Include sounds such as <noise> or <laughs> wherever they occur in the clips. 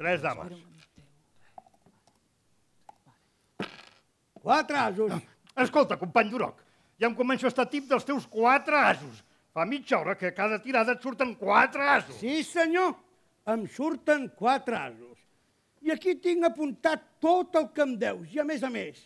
Tres dames. Quatre asos. Escolta, company Duroc, ja em començo a estar tip dels teus quatre asos. Fa mitja hora que a cada tirada et surten quatre asos. Sí, senyor, em surten quatre asos. I aquí tinc apuntat tot el que em deus. I a més a més,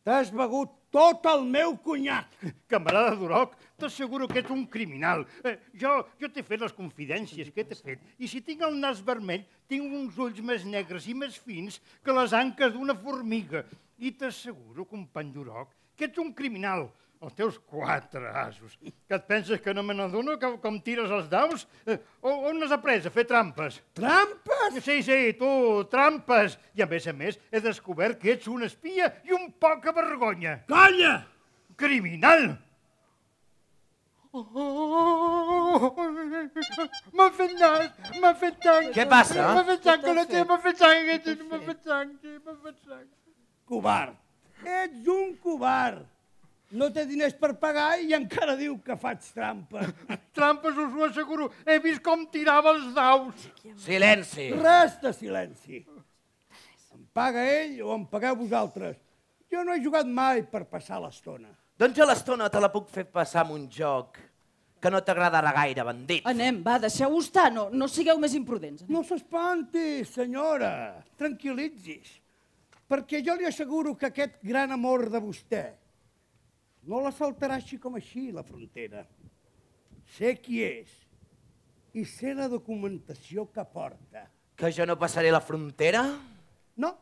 t'has begut tot el meu conyac. Camarada Duroc, t'asseguro que ets un criminal. Eh, jo jo t'he fet les confidències que t'he fet, i si tinc el nas vermell, tinc uns ulls més negres i més fins que les anques d'una formiga. I t'asseguro, company Duroc, que ets un criminal. Els teus quatre asos. Que et penses que no me n'adono que, com tires els daus? Eh, on has après a fer trampes? Trampes? Sí, sí, tu, trampes. I a més a més, he descobert que ets un espia i un poca vergonya. Calla! Criminal! Oh, m'ha fet nas, m'ha fet sang. Què passa? M'ha fet sang, que la teva m'ha fet sang, m'ha fet sang, m'ha fet sang. Covard. Ets un covard. No té diners per pagar i encara diu que faig trampa. <laughs> Trampes, us ho asseguro. He vist com tirava els daus. Silenci. Res de silenci. Em paga ell o em pagueu vosaltres. Jo no he jugat mai per passar l'estona. Doncs jo l'estona te la puc fer passar amb un joc que no t'agradarà gaire, bandit. Anem, va, deixeu-ho estar, no, no sigueu més imprudents. No s'espanti, senyora. Tranquil·litzis. Perquè jo li asseguro que aquest gran amor de vostè no la saltarà així com així, la frontera. Sé qui és i sé la documentació que porta. Que jo no passaré la frontera? No.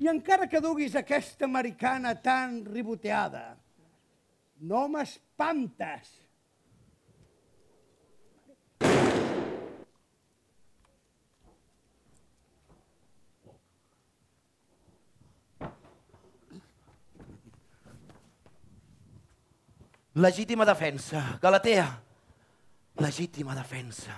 I encara que duguis aquesta americana tan riboteada, no m'espantes. Legítima defensa. Galatea. Legítima defensa.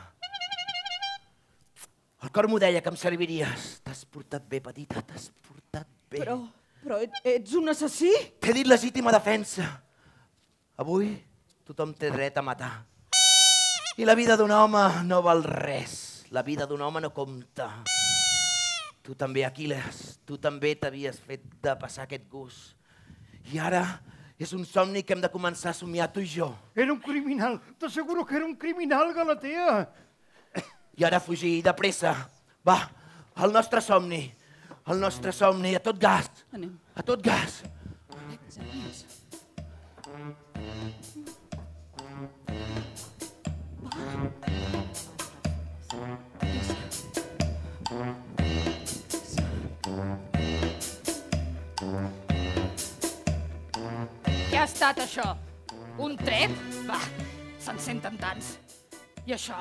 El cor m'ho deia que em serviries. T'has portat bé, petita, t'has portat bé. Però, però et- ets un assassí? T'he dit legítima defensa. Avui tothom té dret a matar. I la vida d'un home no val res. La vida d'un home no compta. Tu també, Aquiles, tu també t'havies fet de passar aquest gust. I ara és un somni que hem de començar a somiar tu i jo. Era un criminal. T'asseguro que era un criminal, Galatea. I ara fugir de pressa. Va, el nostre somni. El nostre somni, a tot gas. Anem. A tot gas. Ha estat això? Un tret? Va, se'n senten tants. I això?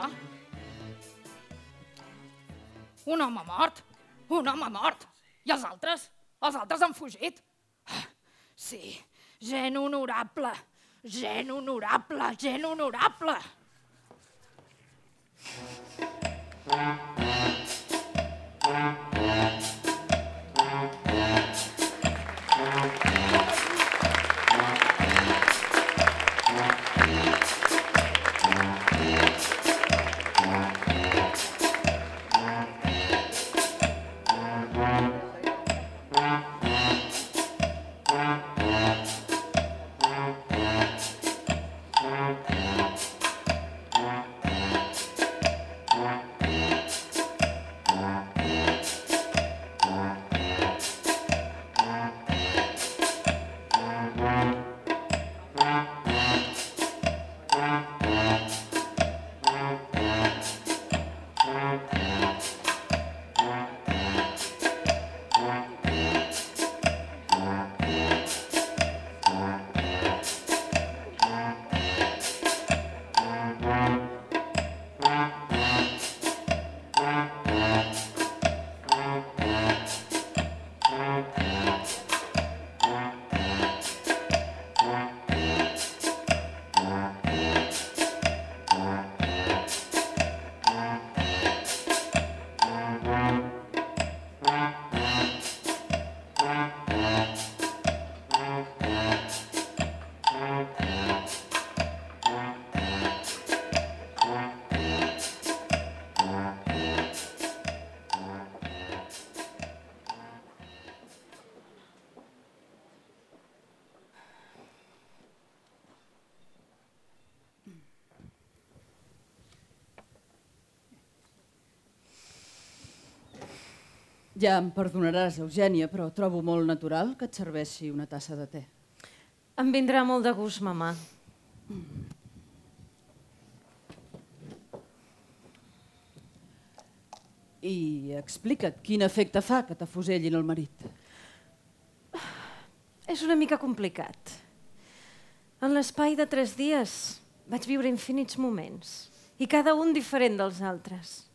Un home mort? Un home mort? I els altres? Els altres han fugit? Ah, sí, gent honorable, gent honorable, gent honorable. Thank. Ja em perdonaràs, Eugènia, però trobo molt natural que et serveixi una tassa de te. Em vindrà molt de gust, mamà. I explica't, quin efecte fa que t'afusellin el marit? És una mica complicat. En l'espai de tres dies vaig viure infinits moments, i cada un diferent dels altres.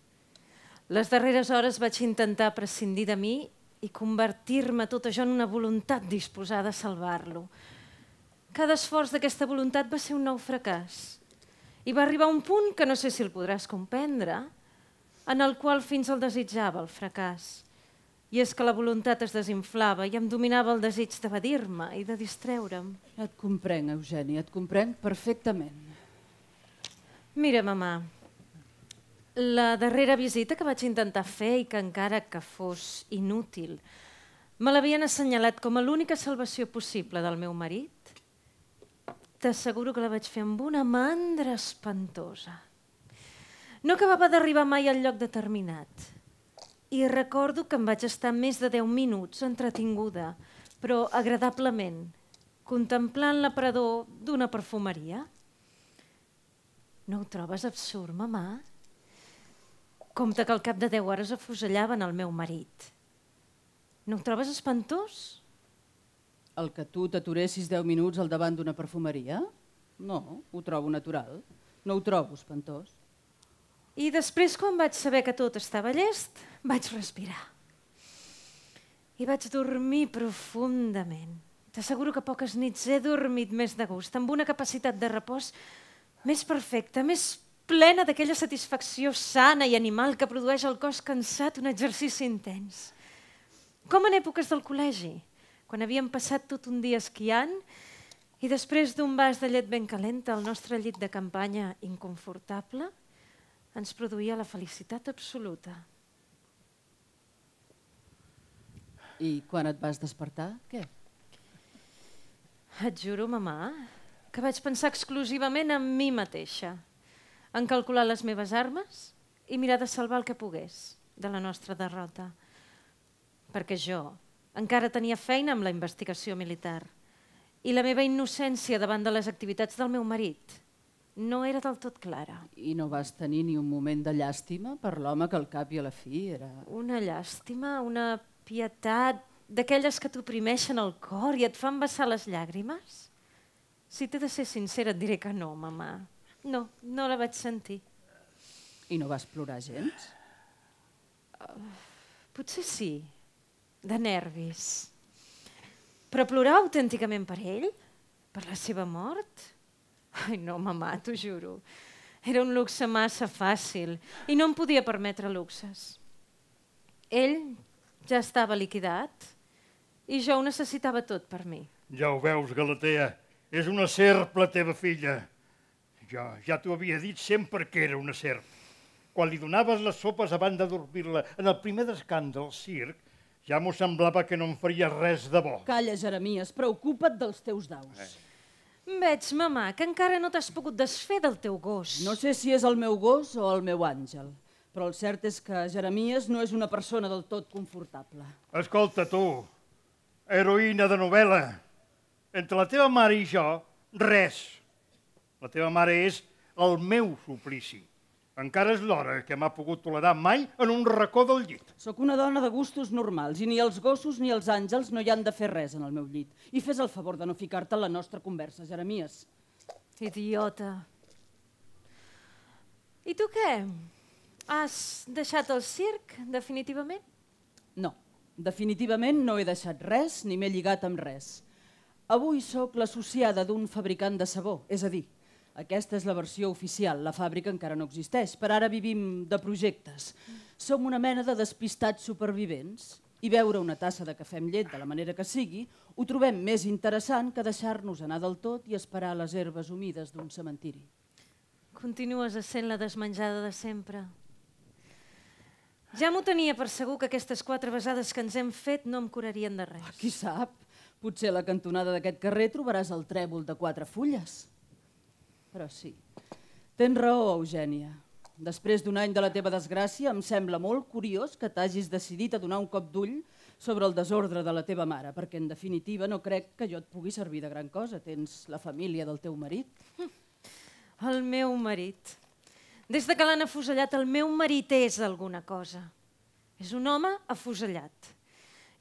Les darreres hores vaig intentar prescindir de mi i convertir-me tot això en una voluntat disposada a salvar-lo. Cada esforç d'aquesta voluntat va ser un nou fracàs. I va arribar un punt que no sé si el podràs comprendre, en el qual fins el desitjava, el fracàs. I és que la voluntat es desinflava i em dominava el desig d'evadir-me i de distreure'm. Et comprenc, Eugènia, et comprenc perfectament. Mira, mamà, la darrera visita que vaig intentar fer i que encara que fos inútil, me l'havien assenyalat com a l'única salvació possible del meu marit. T'asseguro que la vaig fer amb una mandra espantosa. No acabava d'arribar mai al lloc determinat. I recordo que em vaig estar més de 10 minuts entretinguda, però agradablement, contemplant l'aparador d'una perfumeria. No ho trobes absurd, mamà? Compte que al cap de 10 hores afusellaven el meu marit. No ho trobes espantós? El que tu t'aturessis 10 minuts al davant d'una perfumeria? No, ho trobo natural. No ho trobo espantós. I després, quan vaig saber que tot estava llest, vaig respirar. I vaig dormir profundament. T'asseguro que poques nits he dormit més de gust, amb una capacitat de repòs més perfecta, més plena d'aquella satisfacció sana i animal que produeix al cos cansat un exercici intens. Com en èpoques del col·legi, quan havíem passat tot un dia esquiant i després d'un vas de llet ben calenta al nostre llit de campanya inconfortable, ens produïa la felicitat absoluta. I quan et vas despertar, què? Et juro, mamà, que vaig pensar exclusivament en mi mateixa, en calcular les meves armes i mirar de salvar el que pogués de la nostra derrota. Perquè jo encara tenia feina amb la investigació militar i la meva innocència davant de les activitats del meu marit no era del tot clara. I no vas tenir ni un moment de llàstima per l'home que al cap i a la fi era... Una llàstima, una pietat d'aquelles que t'oprimeixen el cor i et fan vessar les llàgrimes? Si t'he de ser sincera, et diré que no, mamà. No, no la vaig sentir. I no vas plorar gens? Potser sí, de nervis. Però plorar autènticament per ell? Per la seva mort? Ai, no, mamà, t'ho juro. Era un luxe massa fàcil i no em podia permetre luxes. Ell ja estava liquidat i jo ho necessitava tot per mi. Ja ho veus, Galatea. És una serp, la teva filla. Jo ja t'ho havia dit sempre que era una serp. Quan li donaves les sopes abans de dormir-la en el primer descans del circ, ja m'ho semblava que no em faria res de bo. Calla, Jeremies, preocupa't dels teus daus. Veig, mamà, que encara no t'has pogut desfer del teu gos. No sé si és el meu gos o el meu àngel, però el cert és que Jeremies no és una persona del tot confortable. Escolta, tu, heroïna de novel·la, entre la teva mare i jo, res. La teva mare és el meu suplici. Encara és l'hora que m'ha pogut tolerar mai en un racó del llit. Sóc una dona de gustos normals i ni els gossos ni els àngels no hi han de fer res en el meu llit. I fes el favor de no ficar-te en la nostra conversa, Jeremies. Idiota. I tu què? Has deixat el circ, definitivament? No, definitivament no he deixat res ni m'he lligat amb res. Avui sóc l'associada d'un fabricant de sabó, és a dir, aquesta és la versió oficial, la fàbrica encara no existeix, per ara vivim de projectes. Som una mena de despistats supervivents i beure una tassa de cafè amb llet de la manera que sigui ho trobem més interessant que deixar-nos anar del tot i esperar les herbes humides d'un cementiri. Continues essent la desmenjada de sempre. Ja m'ho tenia per segur que aquestes quatre besades que ens hem fet no em curarien de res. Qui sap? Potser a la cantonada d'aquest carrer trobaràs el trèvol de quatre fulles. Però sí, tens raó, Eugènia. Després d'un any de la teva desgràcia, em sembla molt curiós que t'hagis decidit a donar un cop d'ull sobre el desordre de la teva mare, perquè en definitiva no crec que jo et pugui servir de gran cosa. Tens la família del teu marit. El meu marit. Des de que l'han afusellat, el meu marit és alguna cosa. És un home afusellat.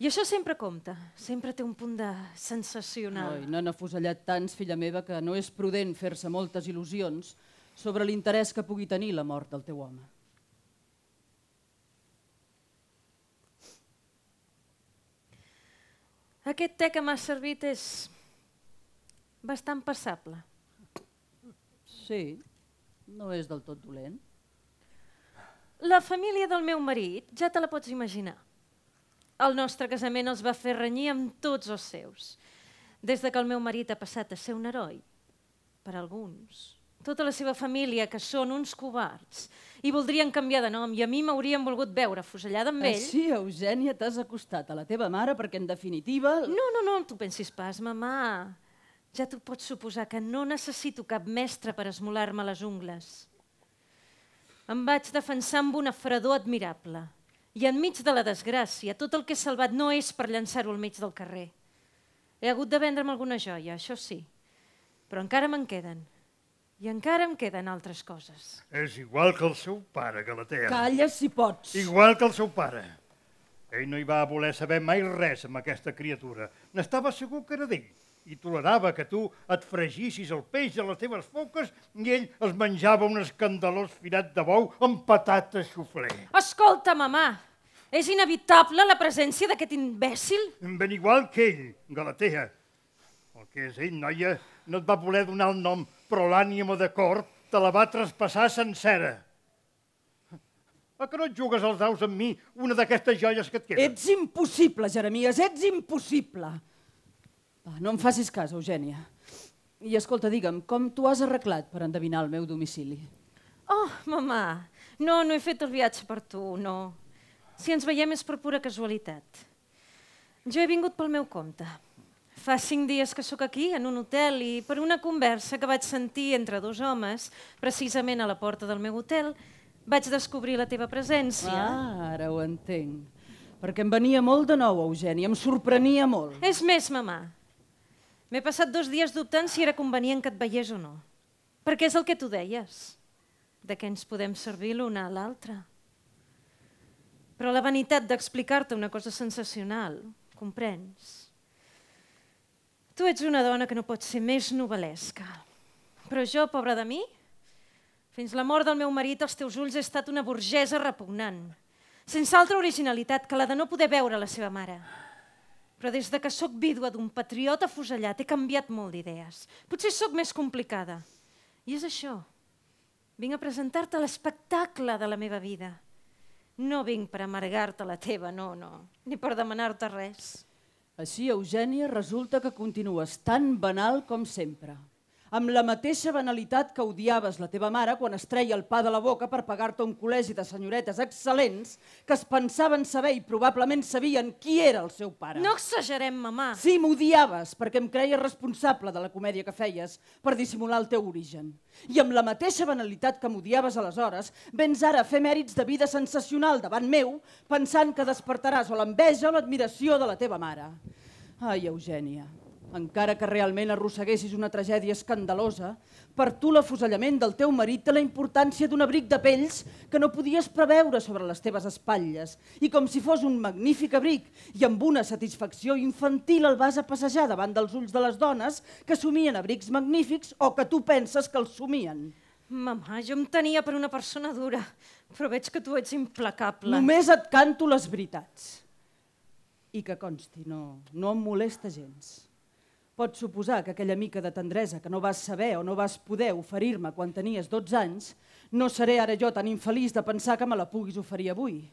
I això sempre compta, sempre té un punt de sensacional. Oi, n'han afusellat tants, filla meva, que no és prudent fer-se moltes il·lusions sobre l'interès que pugui tenir la mort del teu home. Aquest te que m'ha servit és bastant passable. Sí, no és del tot dolent. La família del meu marit, ja te la pots imaginar. El nostre casament els va fer renyir amb tots els seus. Des de que el meu marit ha passat a ser un heroi, per alguns, tota la seva família, que són uns covards, i voldrien canviar de nom, i a mi m'haurien volgut veure fusellada amb ell. Així, Eugènia, t'has acostat a la teva mare perquè, en definitiva... No, no, no, tu pensis pas, mamà. Ja t'ho pots suposar que no necessito cap mestre per esmolar-me les ungles. Em vaig defensar amb una fredor admirable. I enmig de la desgràcia, tot el que he salvat no és per llançar-ho al mig del carrer. He hagut de vendre'm alguna joia, això sí. Però encara me'n queden. I encara em queden altres coses. És igual que el seu pare, Galatea. Calla si pots. Igual que el seu pare. Ell no hi va voler saber mai res amb aquesta criatura. N'estava segur que era d'ell i tolerava que tu et fregissis el peix a les teves foques i ell es menjava un escandalós firat de bou amb patates xufler. Escolta, mamà, és inevitable la presència d'aquest imbècil? Ben igual que ell, Galatea. El que és ell, noia, no et va voler donar el nom, però l'ànima de cor te la va traspassar sencera. A que no et jugues als daus amb mi una d'aquestes joies que et queden? Ets impossible, Jeremies, ets impossible. Va, no em facis cas, Eugènia. I escolta, digue'm, com t'ho has arreglat per endevinar el meu domicili? Oh, mamà, no, no he fet el viatge per tu, no. Si ens veiem és per pura casualitat. Jo he vingut pel meu compte. Fa cinc dies que sóc aquí, en un hotel, i per una conversa que vaig sentir entre dos homes, precisament a la porta del meu hotel, vaig descobrir la teva presència. Ah, ara ho entenc. Perquè em venia molt de nou, Eugènia, em sorprenia molt. És més, mamà, m'he passat dos dies dubtant si era convenient que et veiés o no. Perquè és el que tu deies. De què ens podem servir l'una a l'altra. Però la vanitat d'explicar-te una cosa sensacional, comprens? Tu ets una dona que no pot ser més novel·lesca. Però jo, pobra de mi, fins la mort del meu marit, als teus ulls he estat una burgesa repugnant, sense altra originalitat que la de no poder veure la seva mare. Però des de que sóc vídua d'un patriota afusellat he canviat molt d'idees. Potser sóc més complicada. I és això. Vinc a presentar-te l'espectacle de la meva vida. No vinc per amargar-te la teva, no, no. Ni per demanar-te res. Així, Eugènia, resulta que continues tan banal com sempre. Amb la mateixa banalitat que odiaves la teva mare quan es treia el pa de la boca per pagar-te un col·legi de senyoretes excel·lents que es pensaven saber i probablement sabien qui era el seu pare. No exagerem, mamà. Sí, m'odiaves, perquè em creia responsable de la comèdia que feies per dissimular el teu origen. I amb la mateixa banalitat que m'odiaves aleshores, vens ara a fer mèrits de vida sensacional davant meu, pensant que despertaràs o l'enveja o l'admiració de la teva mare. Ai, Eugènia, encara que realment arrosseguessis una tragèdia escandalosa, per tu l'afusellament del teu marit té la importància d'un abric de pells que no podies preveure sobre les teves espatlles, i com si fos un magnífic abric, i amb una satisfacció infantil el vas a passejar davant dels ulls de les dones que somien abrics magnífics o que tu penses que els somien. Mamà, jo em tenia per una persona dura, però veig que tu ets implacable. Només et canto les veritats. I que consti, no, no em molesta gens. Pots suposar que aquella mica de tendresa que no vas saber o no vas poder oferir-me quan tenies 12 anys, no seré ara jo tan infeliç de pensar que me la puguis oferir avui.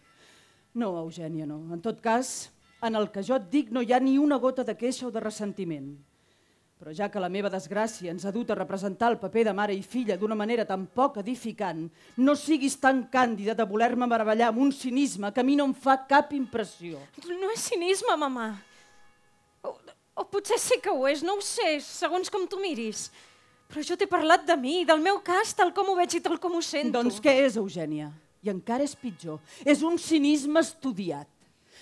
No, Eugènia, no. En tot cas, en el que jo et dic no hi ha ni una gota de queixa o de ressentiment. Però ja que la meva desgràcia ens ha dut a representar el paper de mare i filla d'una manera tan poc edificant, no siguis tan càndida de voler-me meravellar amb un cinisme que a mi no em fa cap impressió. No és cinisme, mamà. O, potser sí que ho és, no ho sé, segons com tu miris. Però jo t'he parlat de mi, del meu cas, tal com ho veig i tal com ho sento. Doncs què és, Eugènia? I encara és pitjor. És un cinisme estudiat.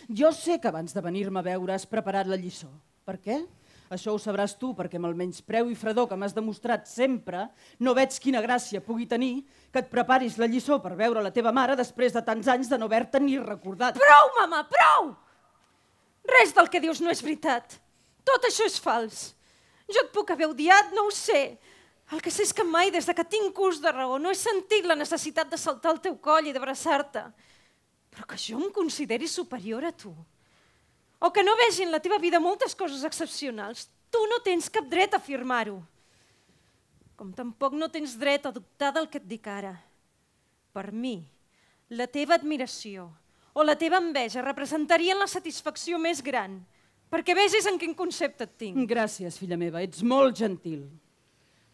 Jo sé que abans de venir-me a veure has preparat la lliçó. Per què? Això ho sabràs tu, perquè amb el menyspreu i fredor que m'has demostrat sempre, no veig quina gràcia pugui tenir que et preparis la lliçó per veure la teva mare després de tants anys de no haver-te ni recordat. Prou, mama, prou! Res del que dius no és veritat. Tot això és fals. Jo et puc haver odiat, no ho sé. El que sé és que mai, des de que tinc ús de raó, no he sentit la necessitat de saltar al teu coll i d'abraçar-te. Però que jo em consideri superior a tu. O que no vegin la teva vida moltes coses excepcionals. Tu no tens cap dret a afirmar-ho. Com tampoc no tens dret a dubtar del que et dic ara. Per mi, la teva admiració o la teva enveja representarien la satisfacció més gran, perquè vegis en quin concepte et tinc. Gràcies, filla meva, ets molt gentil.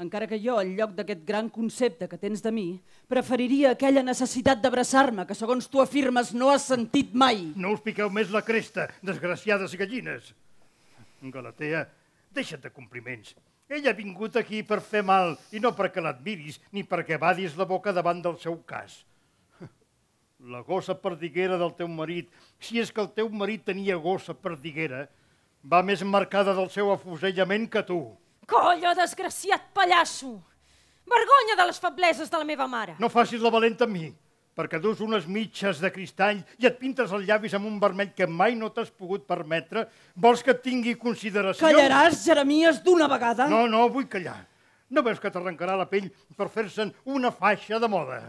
Encara que jo, en lloc d'aquest gran concepte que tens de mi, preferiria aquella necessitat d'abraçar-me que, segons tu afirmes, no has sentit mai. No us piqueu més la cresta, desgraciades gallines. Galatea, deixa't de compliments. Ella ha vingut aquí per fer mal i no perquè l'admiris ni perquè vadis la boca davant del seu cas. La gossa perdiguera del teu marit, si és que el teu marit tenia gossa perdiguera, va més marcada del seu afusellament que tu. Colla, desgraciat pallasso! Vergonya de les febleses de la meva mare! No facis la valenta amb mi, perquè dus unes mitges de cristall i et pintes els llavis amb un vermell que mai no t'has pogut permetre. Vols que tingui consideració? Callaràs, Jeremies, d'una vegada? No, no, vull callar. No veus que t'arrencarà la pell per fer-se'n una faixa de moda?